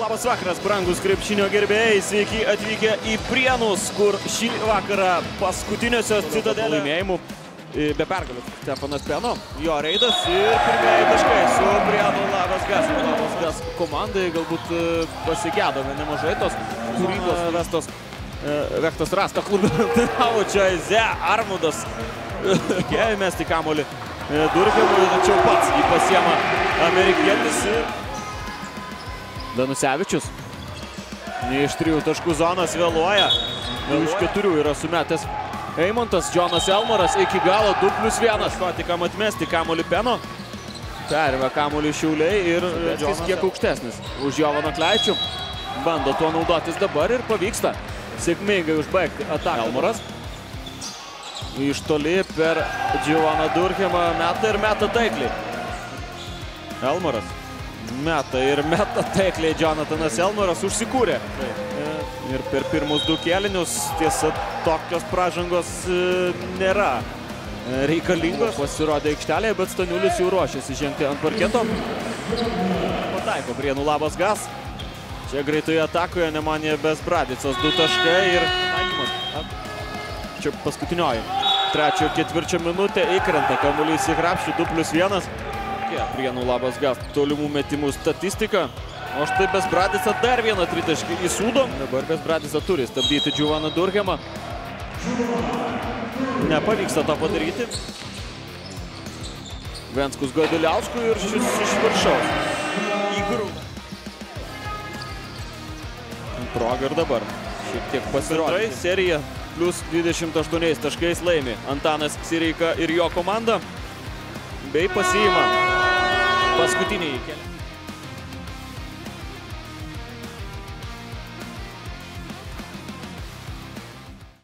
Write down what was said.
Labas vakaras, brangus krepšinio gerbėjai, sveiki atvykę į Prienus, kur šį vakarą paskutiniosios citadelio laimėjimų e, be pergalių. Stefanas Peno, jo reidas ir pirmieji taškai su Prienų Labas Gas. Labas Gas komandai galbūt e, pasigėdome nemažai tos kūrybos vestos. e, Vektas Rasta klubė, dalyvavo čia Ze Armudas. Tikėjo mesti kamolį Durkimui, tačiau pats jį pasiema amerikietis ir Danusevičius. Iš trijų taškų zonos vėluoja. Iš keturių yra sumetęs Eimontas, Jonas Elmaras iki galo 2 plus 1. Ko tik kam atmesti kamolį Peno. Perima kamolį Šiauliai ir jis kiek aukštesnis už Jovaną Kleičių. Bando tuo naudotis dabar ir pavyksta sėkmingai užbaigti ataką. Elmaras. Iš toli per Džiovaną Durkimą meta ir meta taikliai. Elmaras meta ir meta taikliai Jonathanas Elmaras užsikūrė. Ir per pirmus du kėlinius tiesa tokios pražangos e, nėra e, reikalingos. Pasirodė aikštelėje, bet Staniulis jau ruošiasi žengti ant parketo. Pataiko Prienų labas gas. Čia greitoje atakoje Nemanija Besbradicas. Du taškai ir taikymas. Čia paskutinioji. Trečiojo ketvirčio minutė įkrenta kamuolys į krapščių 2 plus 1. Prienų labas gas tolimų metimų statistika. O štai Besbradica dar vieną tritaškį įsūdo. Dabar Besbradica turi stabdyti Džiuvaną Durkemą. Nepavyksta to padaryti. Venskus Godiliauskų ir šis iš viršaus. Įgrų. Proga ir dabar. Šiek tiek pasirodė. Serija plus 28 taškais laimi Antanas Sireika ir jo komanda. Bei pasiima paskutinį kelią.